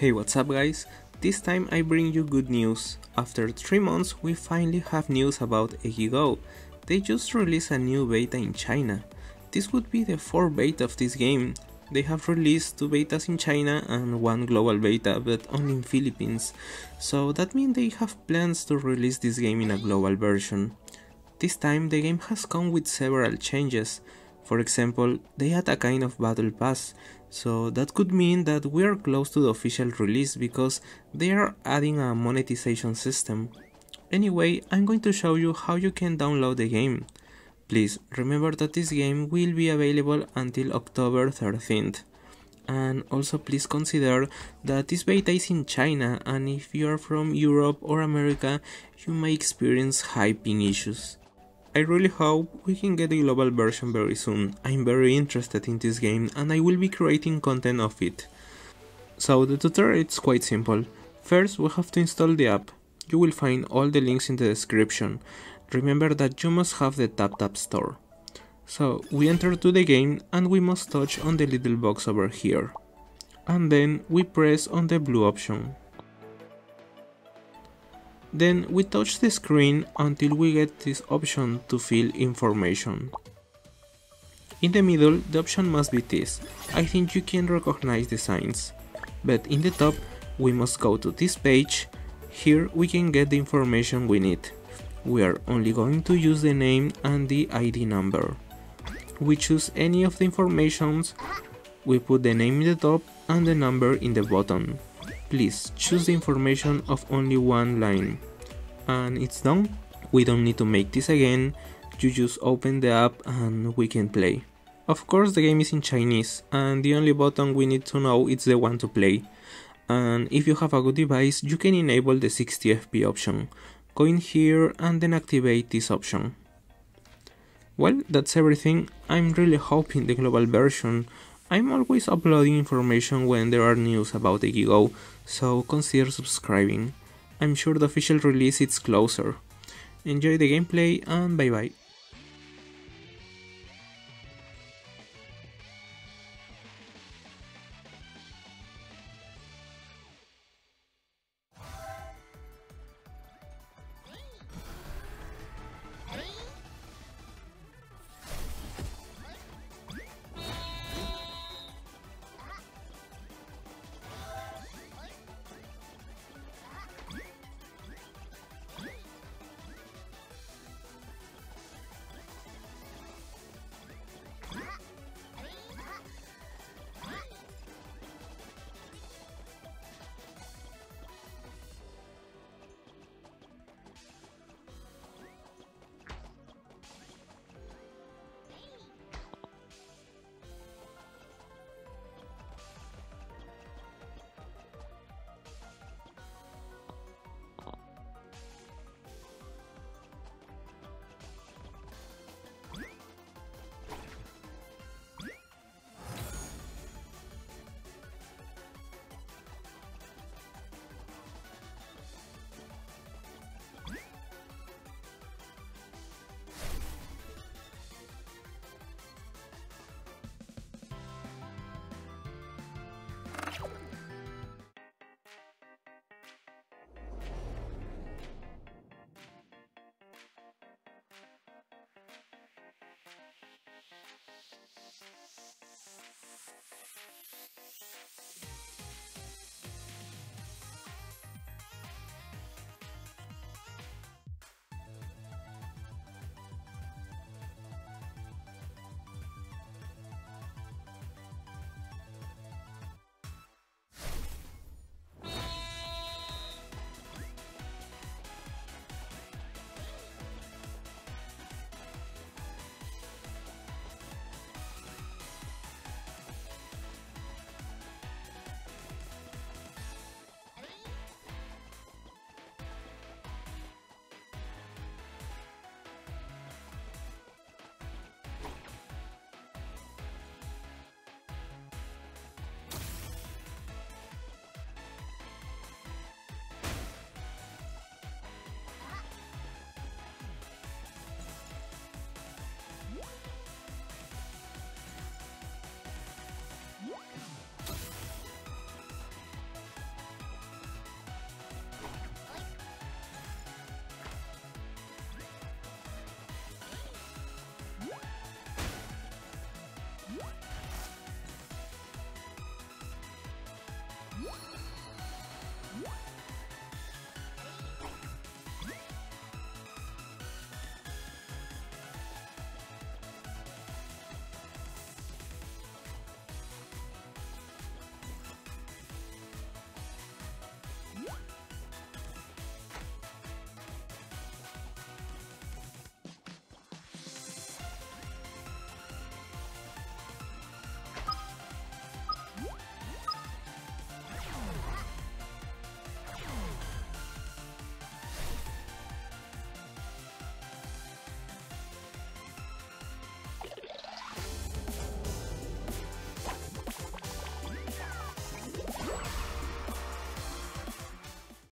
Hey what's up guys, this time I bring you good news. After 3 months we finally have news about Eggy Go. They just released a new beta in China. This would be the 4th beta of this game. They have released 2 betas in China and 1 global beta but only in Philippines. So that means they have plans to release this game in a global version. This time the game has come with several changes. For example, they had a kind of battle pass, so that could mean that we are close to the official release because they are adding a monetization system. Anyway, I'm going to show you how you can download the game. Please remember that this game will be available until October 13th. And also please consider that this beta is in China and if you are from Europe or America, you may experience hyping issues. I really hope we can get a global version very soon. I'm very interested in this game and I will be creating content of it. So the tutorial is quite simple. First we have to install the app. You will find all the links in the description. Remember that you must have the TapTap store. So we enter to the game and we must touch on the little box over here. And then we press on the blue option. Then we touch the screen until we get this option to fill information. In the middle, the option must be this. I think you can recognize the signs. But in the top, we must go to this page. Here we can get the information we need. We are only going to use the name and the ID number. We choose any of the informations. We put the name in the top and the number in the bottom. Please choose the information of only one line. And it's done. We don't need to make this again. You just open the app and we can play. Of course the game is in Chinese and the only button we need to know is the one to play. And if you have a good device, you can enable the 60fp option. Go in here and then activate this option. Well, that's everything. I'm really hoping the global version I'm always uploading information when there are news about the Eggy Go, so consider subscribing. I'm sure the official release is closer. Enjoy the gameplay and bye bye.